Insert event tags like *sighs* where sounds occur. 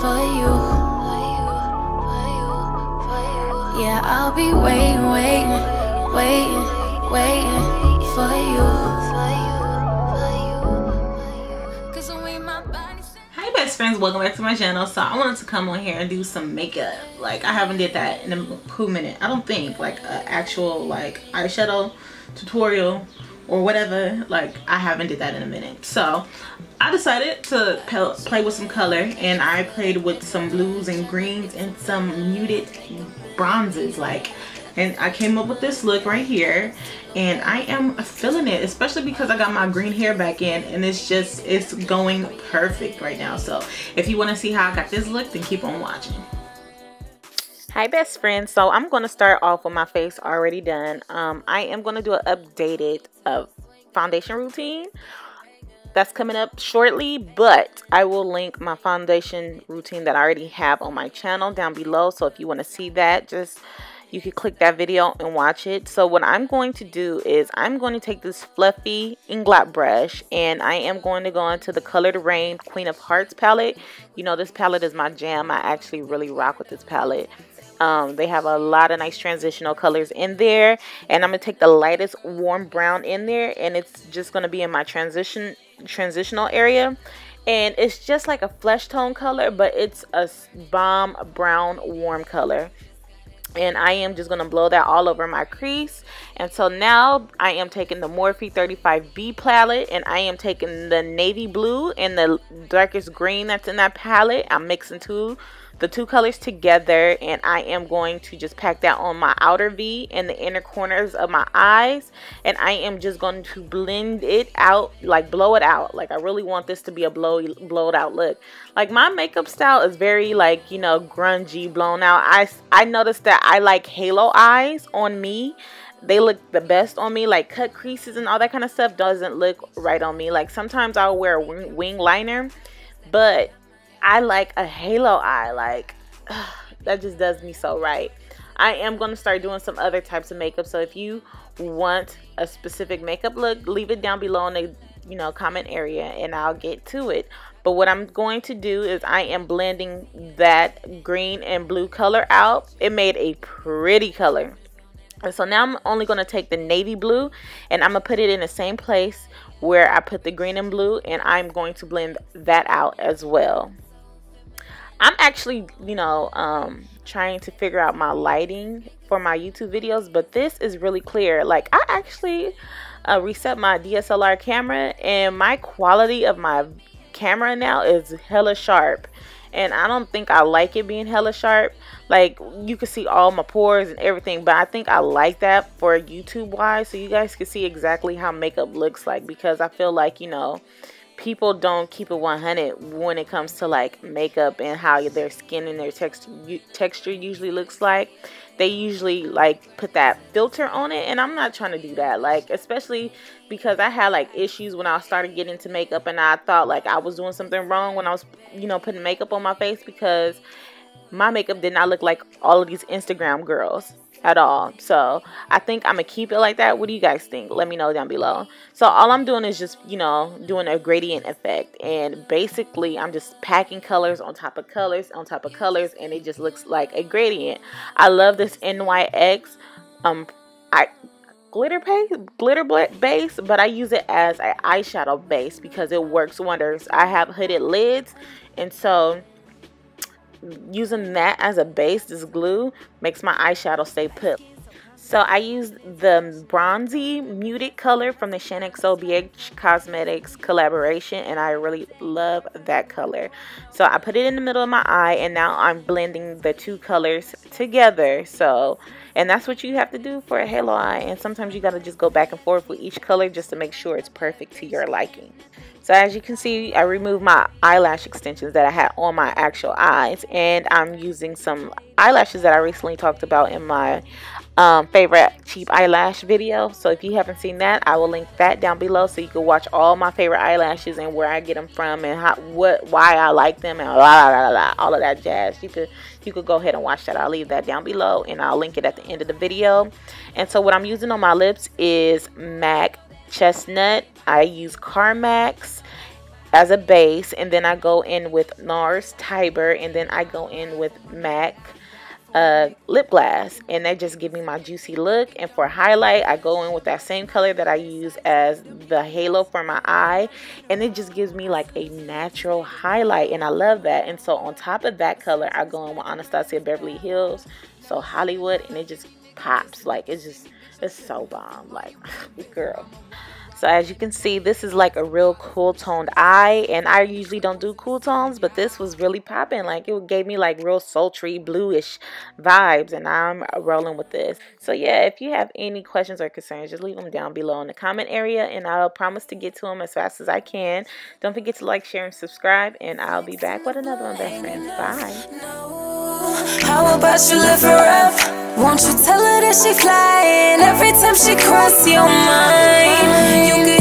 for you. Yeah, I'll be waiting, for you. Hey best friends, welcome back to my channel. So I wanted to come on here and do some makeup. Like I haven't did that in a cool minute. I don't think like an actual like eyeshadow tutorial or whatever. Like I haven't did that in a minute. So I decided to play with some color and I played with some blues and greens and some muted bronzes like and I came up with this look right here and I am feeling it especially because I got my green hair back in and it's just it's going perfect right now so if you want to see how I got this look then keep on watching Hi best friends, so I'm going to start off with my face already done. Um, I am going to do an updated uh, foundation routine that's coming up shortly but i will link my foundation routine that i already have on my channel down below. So if you want to see that just you can click that video and watch it. So what i'm going to do is i'm going to take this fluffy inglot brush and i am going to go into the Coloured Raine queen of hearts palette. You know this palette is my jam. I actually really rock with this palette um, they have a lot of nice transitional colors in there. And I'm gonna take the lightest warm brown in there and it's just gonna be in my transition transitional area. And it's just like a flesh tone color but it's a bomb brown warm color. And I am just going to blow that all over my crease. And so now I am taking the Morphe 35B palette and I am taking the navy blue and the darkest green that's in that palette. I'm mixing two the two colors together and I am going to just pack that on my outer V and the inner corners of my eyes and I am just going to blend it out like blow it out. Like I really want this to be a blow blowed out look. Like my makeup style is very like you know grungy blown out. I, I noticed that I like halo eyes on me. They look the best on me. Like cut creases and all that kind of stuff doesn't look right on me. Like sometimes I'll wear a wing, wing liner but I like a halo eye. Like, ugh, *sighs* that just does me so right. I am going to start doing some other types of makeup. So if you want a specific makeup look, leave it down below in the you know comment area and I'll get to it. But what I'm going to do is I am blending that green and blue color out. It made a pretty color. And so now I'm only going to take the navy blue and I'm going to put it in the same place where I put the green and blue and I'm going to blend that out as well. I'm actually, you know, um, trying to figure out my lighting for my YouTube videos, but this is really clear. Like, I actually uh, reset my DSLR camera, and my quality of my camera now is hella sharp. And I don't think I like it being hella sharp. Like, you can see all my pores and everything, but I think I like that for YouTube wise, so you guys can see exactly how makeup looks like because I feel like, you know, people don't keep it 100 when it comes to like makeup and how their skin and their texture texture usually looks like. They usually like put that filter on it and i'm not trying to do that. Like especially because i had like issues when i started getting into makeup and i thought like i was doing something wrong when i was you know putting makeup on my face because my makeup did not look like all of these instagram girls at all. So I think I'm to keep it like that. What do you guys think? Let me know down below. So all I'm doing is just, you know, doing a gradient effect. And basically I'm just packing colors on top of colors on top of colors. And it just looks like a gradient. I love this NYX um, I glitter base, glitter base, but I use it as an eyeshadow base because it works wonders. I have hooded lids. And so using that as a base, this glue, makes my eyeshadow stay put. So I used the bronzy muted color from the ShaanXO BH Cosmetics collaboration and I really love that color. So I put it in the middle of my eye and now I'm blending the two colors together. So, and that's what you have to do for a halo eye and sometimes you got to just go back and forth with each color just to make sure it's perfect to your liking. So as you can see, I removed my eyelash extensions that I had on my actual eyes. And I'm using some eyelashes that I recently talked about in my um, favorite cheap eyelash video. So if you haven't seen that, I will link that down below so you can watch all my favorite eyelashes and where I get them from and how, what, why I like them and blah, blah, blah, blah, all of that jazz. You could, you could go ahead and watch that. I'll leave that down below and I'll link it at the end of the video. And so what I'm using on my lips is MAC Chestnut. I use Carmex as a base and then I go in with NARS Tiber and then I go in with MAC uh, lip gloss and they just give me my juicy look and for highlight I go in with that same color that I use as the halo for my eye and it just gives me like a natural highlight and I love that and so on top of that color I go in with Anastasia Beverly Hills so Hollywood and it just pops like it's just it's so bomb like *laughs* girl so as you can see, this is like a real cool toned eye. And I usually don't do cool tones, but this was really popping. Like it gave me like real sultry, bluish vibes. And I'm rolling with this. So yeah, if you have any questions or concerns, just leave them down below in the comment area. And I'll promise to get to them as fast as I can. Don't forget to like, share, and subscribe. And I'll be back with another one, best friends. Bye. How about you live up? Won't you tell her that she flying every time she cross your mind? You